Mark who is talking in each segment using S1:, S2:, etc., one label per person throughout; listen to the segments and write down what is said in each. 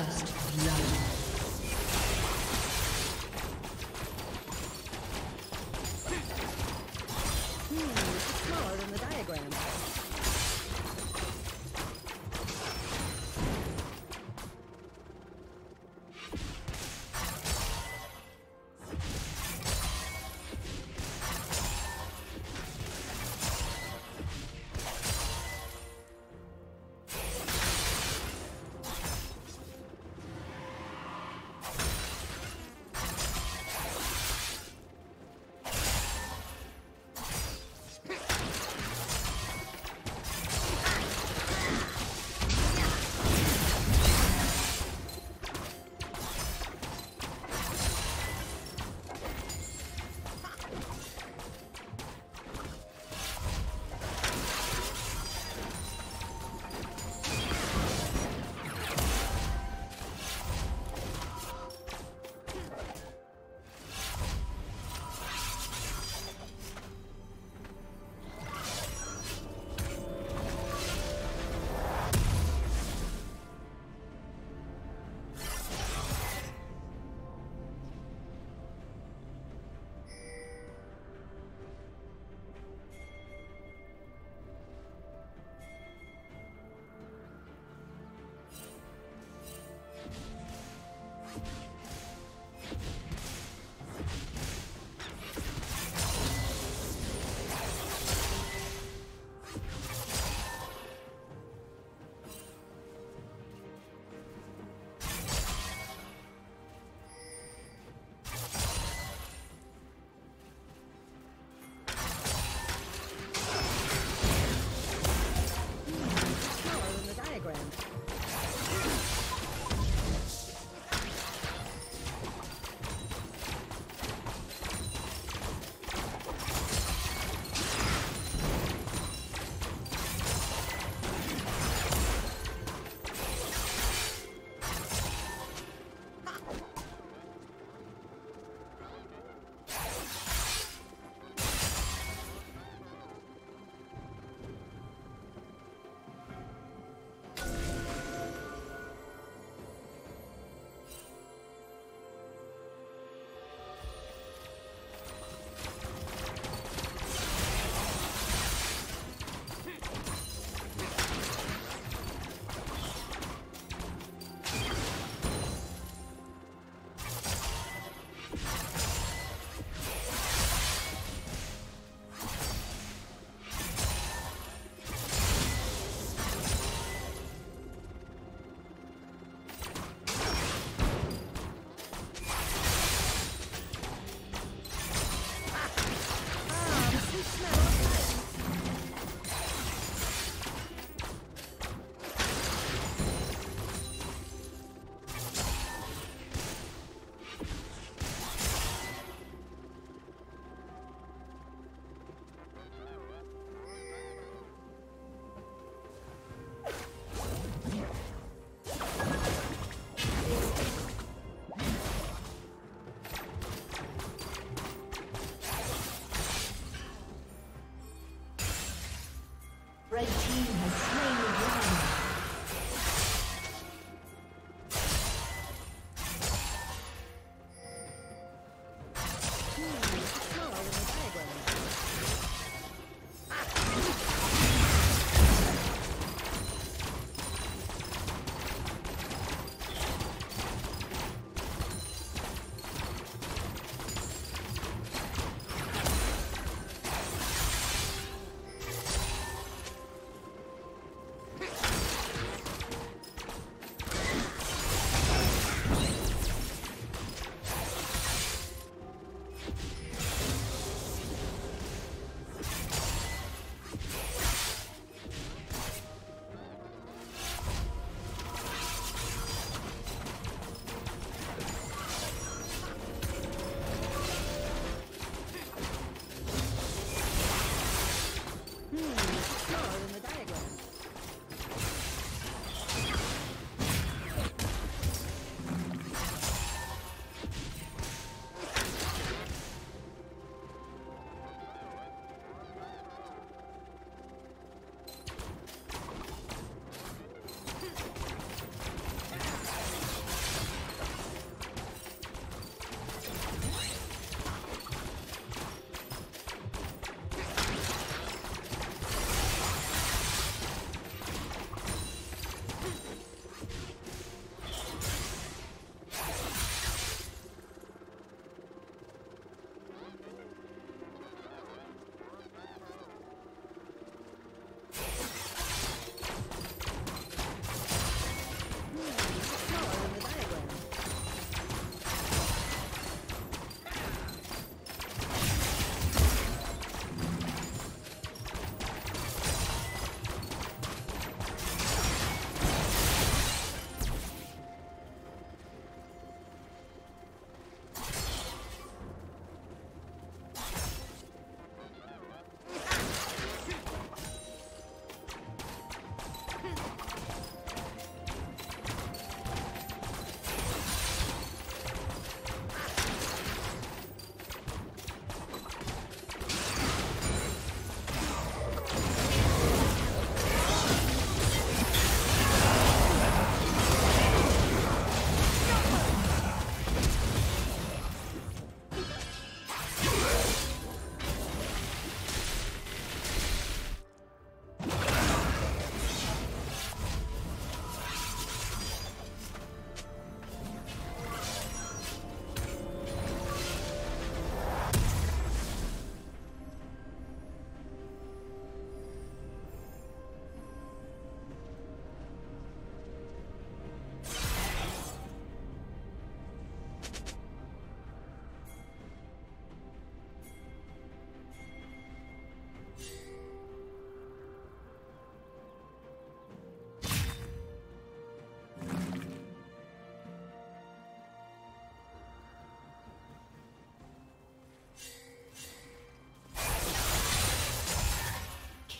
S1: First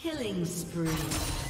S1: Killing spree.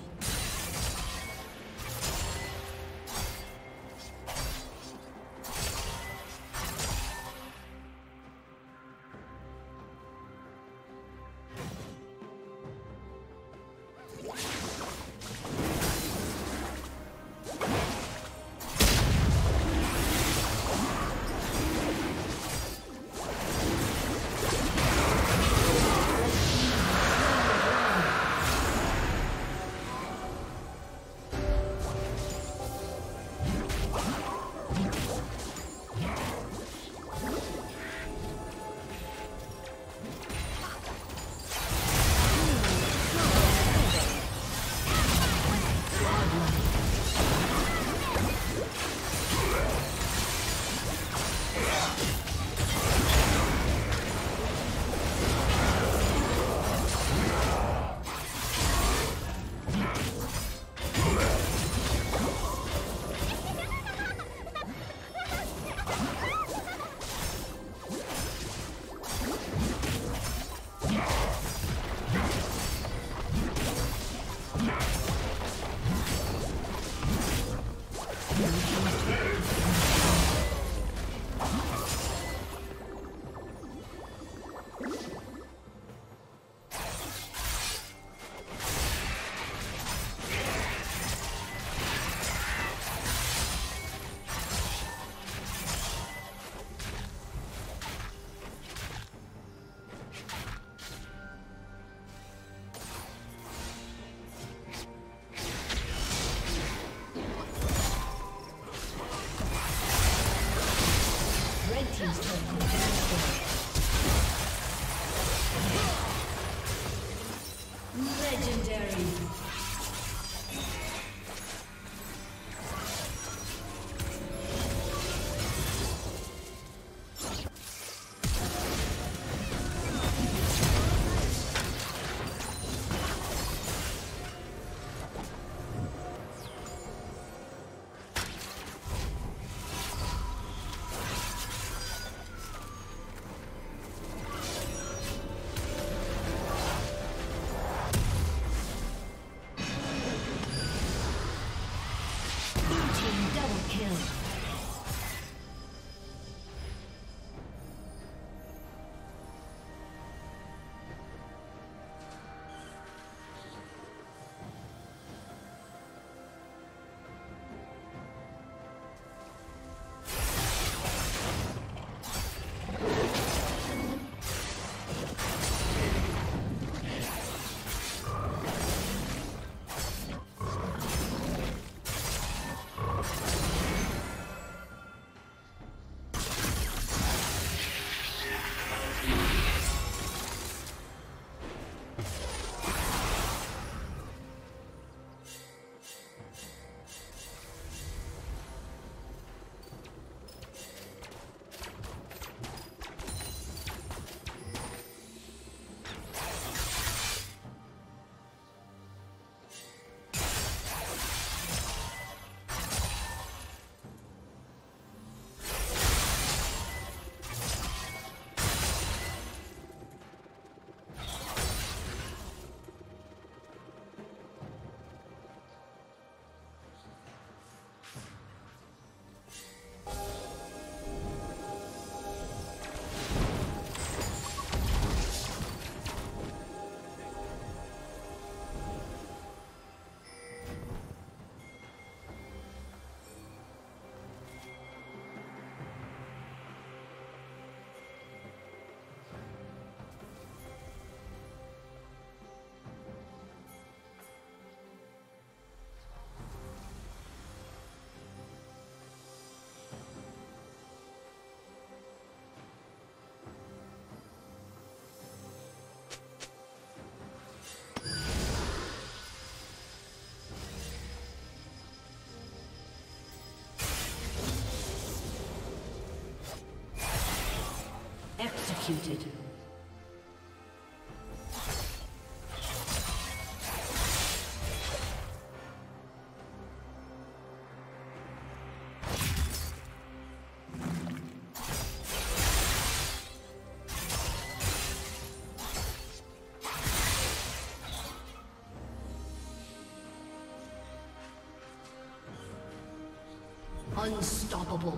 S1: Thank you. Executed. Unstoppable.